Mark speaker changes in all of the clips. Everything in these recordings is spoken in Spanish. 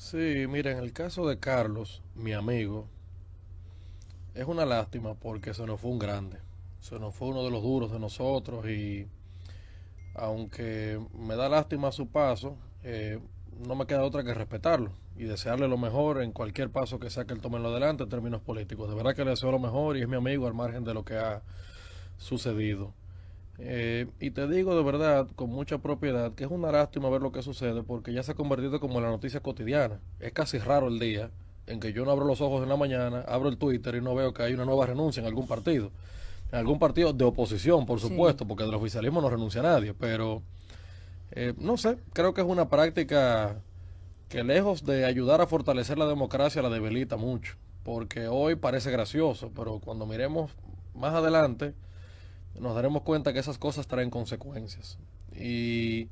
Speaker 1: Sí, mira, en el caso de Carlos, mi amigo, es una lástima porque se nos fue un grande. Se nos fue uno de los duros de nosotros y aunque me da lástima su paso, eh, no me queda otra que respetarlo y desearle lo mejor en cualquier paso que sea que él tome en lo adelante en términos políticos. De verdad que le deseo lo mejor y es mi amigo al margen de lo que ha sucedido. Eh, y te digo de verdad, con mucha propiedad, que es una lástima ver lo que sucede porque ya se ha convertido como en la noticia cotidiana. Es casi raro el día en que yo no abro los ojos en la mañana, abro el Twitter y no veo que hay una nueva renuncia en algún partido. En algún partido de oposición, por supuesto, porque del oficialismo no renuncia nadie, pero eh, no sé, creo que es una práctica que lejos de ayudar a fortalecer la democracia, la debilita mucho, porque hoy parece gracioso, pero cuando miremos más adelante, nos daremos cuenta que esas cosas traen consecuencias. Y,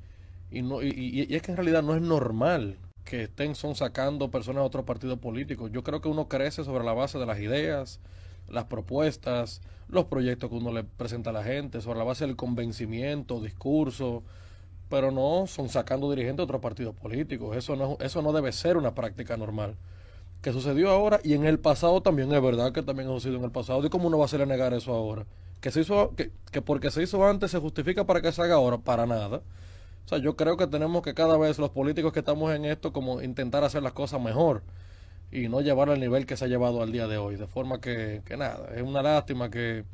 Speaker 1: y, no, y, es que en realidad no es normal que estén son sacando personas de otros partidos políticos. Yo creo que uno crece sobre la base de las ideas, las propuestas, los proyectos que uno le presenta a la gente, sobre la base del convencimiento, discurso, pero no son sacando dirigentes de otros partidos políticos. Eso no, eso no debe ser una práctica normal. Que sucedió ahora y en el pasado también es verdad que también ha sucedido en el pasado. ¿Y cómo uno va a hacer negar eso ahora? Que se hizo que, que, porque se hizo antes se justifica para que se haga ahora para nada o sea yo creo que tenemos que cada vez los políticos que estamos en esto como intentar hacer las cosas mejor y no llevar al nivel que se ha llevado al día de hoy de forma que, que nada es una lástima que,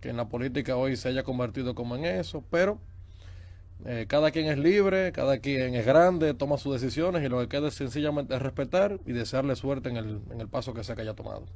Speaker 1: que en la política hoy se haya convertido como en eso pero eh, cada quien es libre, cada quien es grande, toma sus decisiones y lo que queda es sencillamente respetar y desearle suerte en el, en el paso que sea que haya tomado.